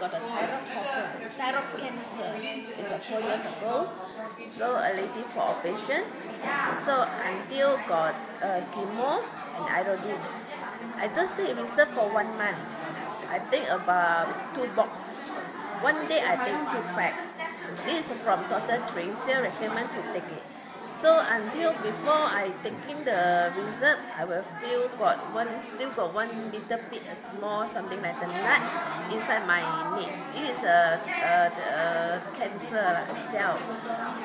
got a thyroid problem, thyroid cancer. It's a four years ago. So a lady for operation. So until got uh, chemo and iodine. I just take reserve for one month. I think about two box. One day I take two packs. This is from Dr. Teresa recommend to take it. So until before I taking the reserve, I will feel got one still got one little bit a small something like the nut inside my knee. It is a, a, a cancer cell.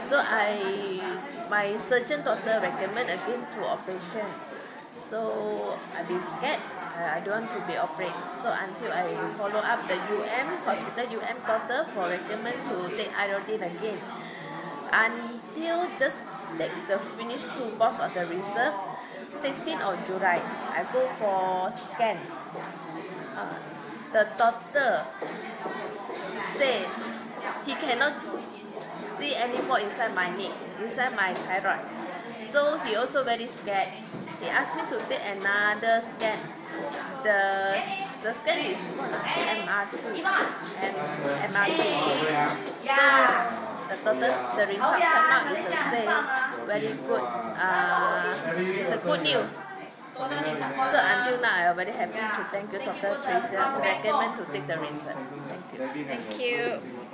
So I my surgeon doctor recommend again to operation. So I be scared. I don't want to be operated. So until I follow up the UM hospital UM doctor for recommend to take iodine again. Until just take the finished two box of the reserve, 16th of July, I go for scan. Uh, the doctor says he cannot see anymore inside my neck, inside my thyroid. So he also very scared. He asked me to take another scan. The the scan is MRT and MRT. So the total the result come out is the same very good uh, it's a good news. So until now I'm very happy to thank you Dr. Teresa to recommend to take the reserve thank you. Thank you